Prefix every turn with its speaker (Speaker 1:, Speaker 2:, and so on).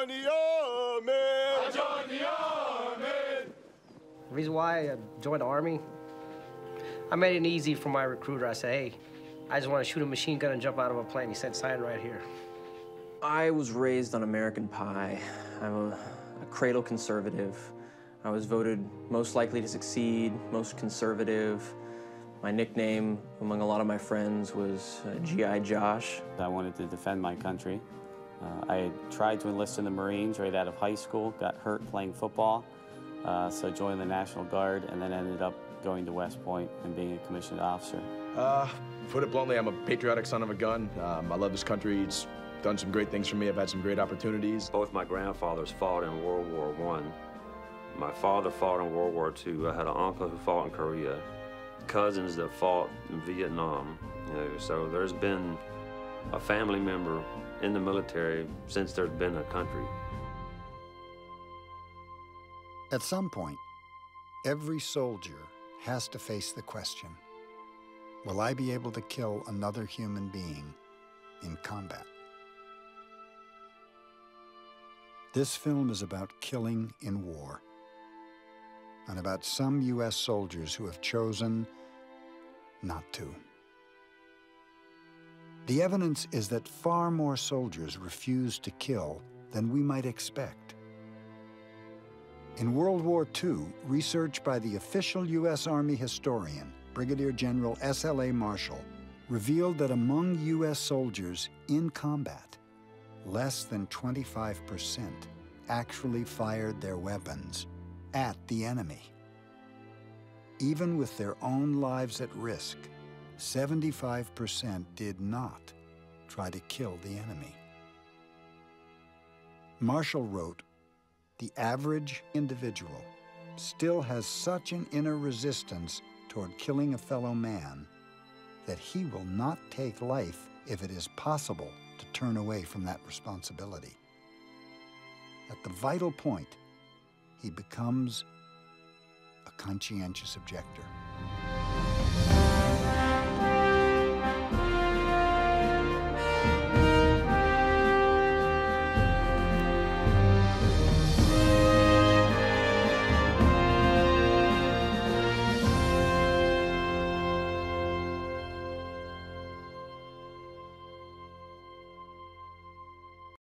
Speaker 1: Army. Army. The reason why I joined the Army, I made it easy for my recruiter. I said, hey, I just want to shoot a machine gun and jump out of a plane. He said, sign right here.
Speaker 2: I was raised on American Pie. I'm a, a cradle conservative. I was voted most likely to succeed, most conservative. My nickname among a lot of my friends was uh, G.I. Josh.
Speaker 3: I wanted to defend my country. Uh, I tried to enlist in the Marines right out of high school, got hurt playing football, uh, so joined the National Guard and then ended up going to West Point and being a commissioned officer.
Speaker 4: Uh, put it bluntly, I'm a patriotic son of a gun. Um, I love this country. It's done some great things for me. I've had some great opportunities.
Speaker 5: Both my grandfathers fought in World War One. My father fought in World War II. I had an uncle who fought in Korea, cousins that fought in Vietnam. You know, so there's been a family member in the military since there's been a country.
Speaker 6: At some point, every soldier has to face the question, will I be able to kill another human being in combat? This film is about killing in war and about some U.S. soldiers who have chosen not to. The evidence is that far more soldiers refuse to kill than we might expect. In World War II, research by the official U.S. Army historian, Brigadier General S.L.A. Marshall, revealed that among U.S. soldiers in combat, less than 25% actually fired their weapons at the enemy. Even with their own lives at risk, 75% did not try to kill the enemy. Marshall wrote, the average individual still has such an inner resistance toward killing a fellow man that he will not take life if it is possible to turn away from that responsibility. At the vital point, he becomes a conscientious objector.